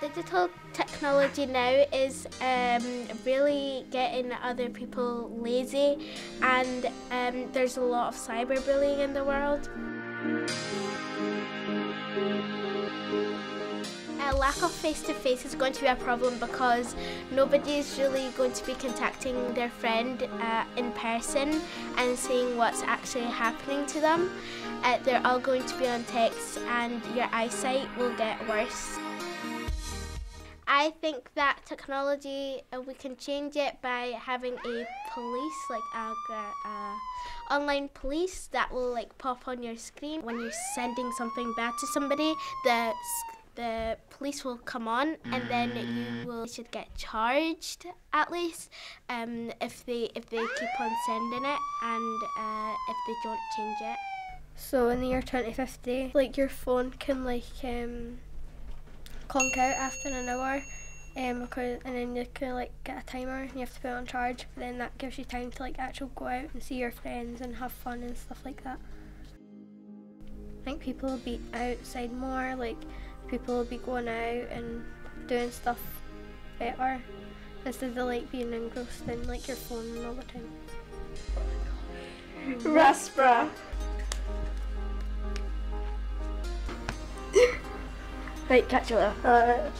digital technology now is um, really getting other people lazy, and um, there's a lot of cyberbullying in the world. A lack of face to face is going to be a problem because nobody's really going to be contacting their friend uh, in person and seeing what's actually happening to them. Uh, they're all going to be on text, and your eyesight will get worse. I think that technology uh, we can change it by having a police like a, a, online police that will like pop on your screen when you're sending something bad to somebody. The the police will come on and then you will should get charged at least um, if they if they keep on sending it and uh, if they don't change it. So in the year 2050, like your phone can like um, conk out after an hour um, because, and then you can like get a timer and you have to put it on charge but then that gives you time to like actually go out and see your friends and have fun and stuff like that. I think people will be outside more, like people will be going out and doing stuff better instead of like being engrossed in like your phone all the time. Raspra. Right, catch you later.